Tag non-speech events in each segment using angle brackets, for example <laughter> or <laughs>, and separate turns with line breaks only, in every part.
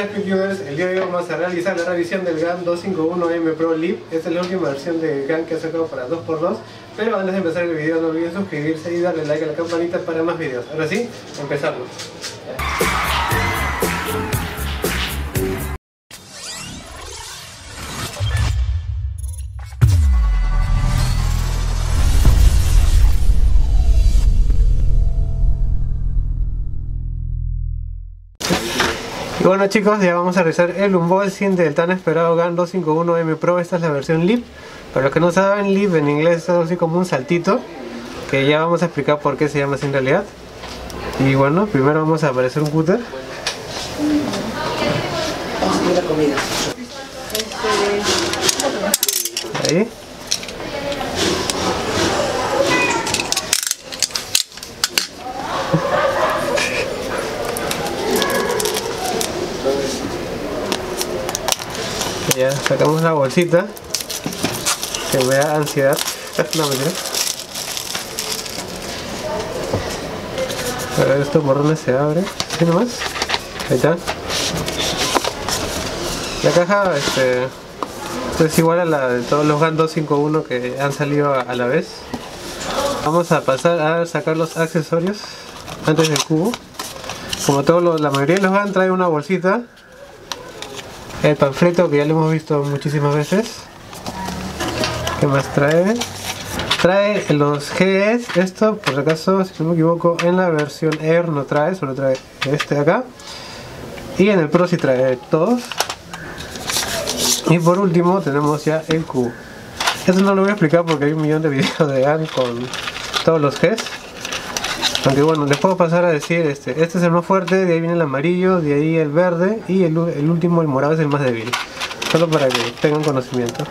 Hola el día de hoy vamos a realizar la revisión del GAN 251M Pro Leap. Esta es la última versión del GAN que ha sacado para 2x2 Pero antes de empezar el video no olviden suscribirse y darle like a la campanita para más videos. Ahora sí, empezamos bueno chicos, ya vamos a realizar el unboxing del tan esperado GAN 251M Pro. Esta es la versión LIP. Para los que no saben, LIP en inglés es así como un saltito. Que ya vamos a explicar por qué se llama así en realidad. Y bueno, primero vamos a aparecer un cúter. Ahí. Sacamos la bolsita que me da ansiedad. <laughs> No, mentira. A ver esto por dónde se abre. ¿Sí nomás? Ahí está. La caja este, es igual a la de todos los GAN 251 que han salido a la vez. Vamos a pasar a sacar los accesorios antes del cubo. Como todos la mayoría de los GAN trae una bolsita el panfleto que ya lo hemos visto muchísimas veces. ¿qué más trae? trae los GS. Esto por si acaso si no me equivoco en la versión Air no trae solo trae este de acá. Y en el Pro sí trae todos. Y por último tenemos ya el cubo. Esto no lo voy a explicar porque hay un millón de videos de GAN con todos los Gs aunque bueno, les puedo pasar a decir, este, este es el más fuerte, de ahí viene el amarillo, de ahí el verde y el, último, el morado, es el más débil. Solo para que tengan conocimiento.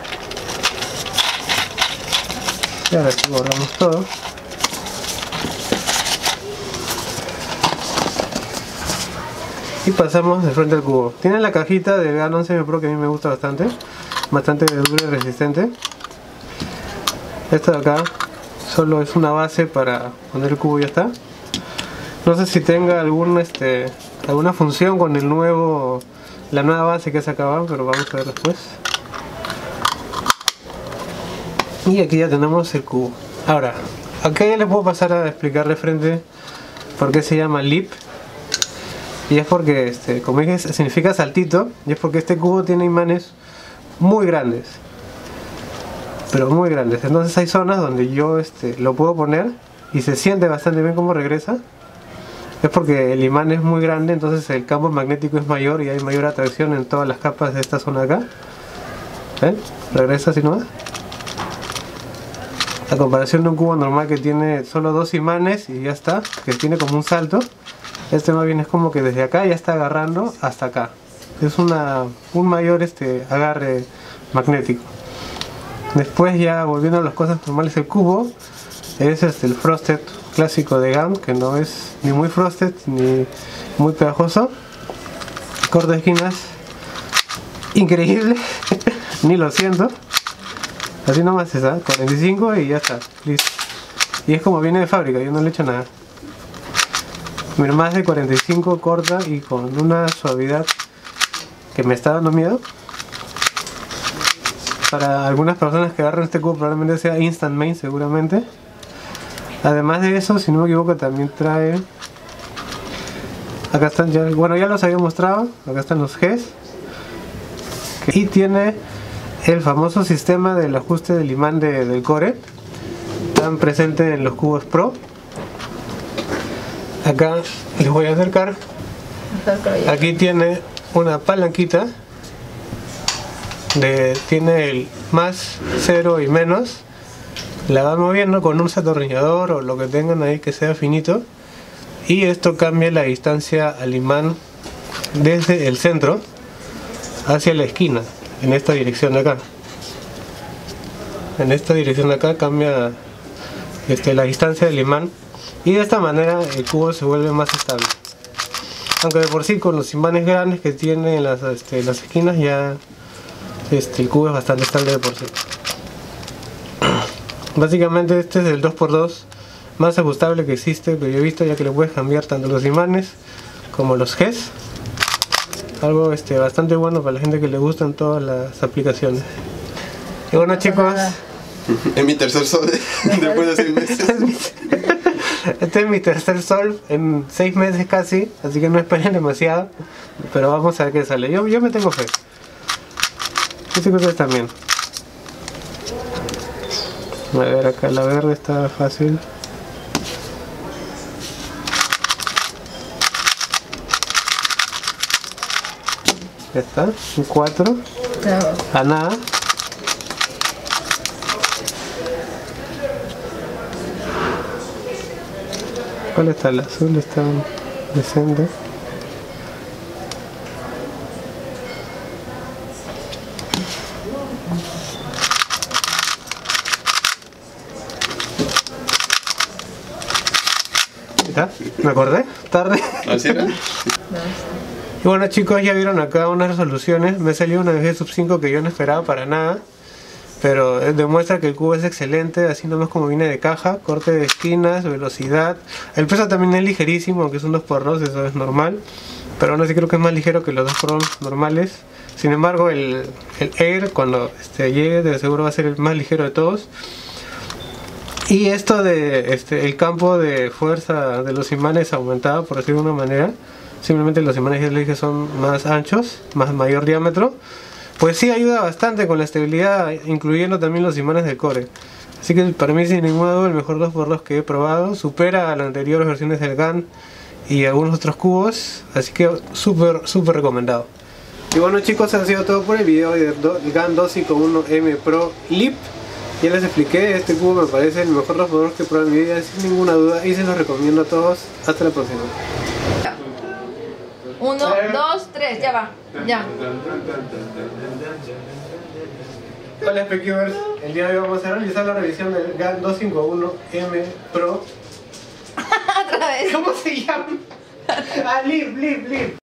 Y ahora sí borramos todo. Y pasamos de frente al cubo. Tiene la cajita de GAN 11 Pro que a mí me gusta bastante. Bastante duro y resistente. Esta de acá solo es una base para poner el cubo y ya está no sé si tenga este alguna función con el nuevo la nueva base que se acaba pero vamos a ver después y aquí ya tenemos el cubo ahora acá ya les puedo pasar a explicar de frente por qué se llama lip y es porque este como dije significa saltito y es porque este cubo tiene imanes muy grandes pero muy grandes. Entonces hay zonas donde yo este, lo puedo poner y se siente bastante bien como regresa. Es porque el imán es muy grande, entonces el campo magnético es mayor y hay mayor atracción en todas las capas de esta zona acá. ¿Ven? Regresa así nomás. A comparación de un cubo normal que tiene solo dos imanes y ya está, que tiene como un salto. Este más bien es como que desde acá ya está agarrando hasta acá. Es una, un mayor este, agarre magnético. Después ya volviendo a las cosas normales, el cubo es este, el frosted clásico de GAM, que no es ni muy frosted ni muy pegajoso. Corte de esquinas increíble, <laughs> ni lo siento. Así nomás está, 45 y ya está, listo. Y es como viene de fábrica, yo no le he hecho nada. Mira, más de 45 corta y con una suavidad que me está dando miedo para algunas personas que agarran este cubo probablemente sea Instant Main seguramente además de eso si no me equivoco también trae acá están ya bueno ya los había mostrado. Acá están los Gs. Y tiene el famoso sistema del ajuste del imán del core. Tan presente en los cubos pro. Acá les voy a acercar. Aquí tiene una palanquita tiene el más, cero y menos la van moviendo con un atornillador o lo que tengan ahí que sea finito y esto cambia la distancia al imán desde el centro hacia la esquina en esta dirección de acá. En esta dirección de acá cambia este, la distancia del imán y de esta manera el cubo se vuelve más estable. Aunque de por sí con los imanes grandes que tiene las, este, las esquinas ya este, el cubo es bastante estable de por sí básicamente este es el 2x2 más ajustable que existe que yo he visto ya que le puedes cambiar tanto los imanes como los Gs Algo este, bastante bueno para la gente que le gustan todas las aplicaciones. Y bueno chicos, <laughs>
Es mi tercer sol <laughs> después de seis meses. <laughs>
este es mi tercer sol en seis meses casi, así que no esperen demasiado. Pero vamos a ver qué sale. Yo, yo me tengo fe. Yo sé que ustedes también. A ver, acá la verde está fácil. Ya está, un 4. A nada. ¿Cuál está? El azul está decente. ¿Me acordé? ¿Tarde?
¿Así era?
Y bueno chicos, ya vieron acá unas resoluciones. Me salió una VG sub 5 que yo no esperaba para nada. Pero eh, demuestra que el cubo es excelente, así nomás como viene de caja. Corte de esquinas, velocidad. El peso también es ligerísimo, aunque son 2x2, eso es normal. Pero aún así creo que es más ligero que los 2x2 normales. Sin embargo, el, el Air, cuando este, llegue, de seguro va a ser el más ligero de todos. Y esto de este, el campo de fuerza de los imanes aumentado, por decirlo de una manera, simplemente los imanes ya les dije son más anchos, más mayor diámetro, pues sí ayuda bastante con la estabilidad, incluyendo también los imanes del core. Así que para mí sin ningún duda el mejor 2x2 que he probado, supera a las anteriores versiones del GAN y algunos otros cubos, así que súper, súper recomendado. Y bueno chicos, ha sido todo por el video del GAN 251M Pro LIP. Ya les expliqué, este cubo me parece el mejor 2x2 que he probado en mi vida, sin ninguna duda, y se los recomiendo a todos. Hasta la próxima.
Uno, dos, tres, ya va. Ya.
Hola Speckivers, el día de hoy vamos a realizar la revisión del GAN 251M Pro. <laughs>
Otra vez.
¿Cómo se llama? Ah, Lip, Lip, Lip.